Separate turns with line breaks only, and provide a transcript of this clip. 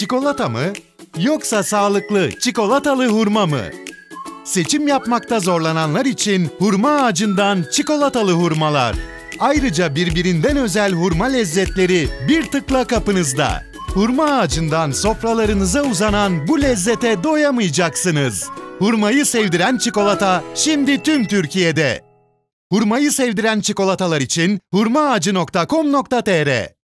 Çikolata mı? Yoksa sağlıklı çikolatalı hurma mı? Seçim yapmakta zorlananlar için hurma ağacından çikolatalı hurmalar. Ayrıca birbirinden özel hurma lezzetleri bir tıkla kapınızda. Hurma ağacından sofralarınıza uzanan bu lezzete doyamayacaksınız. Hurmayı sevdiren çikolata şimdi tüm Türkiye'de. Hurmayı sevdiren çikolatalar için hurmaağacı.com.tr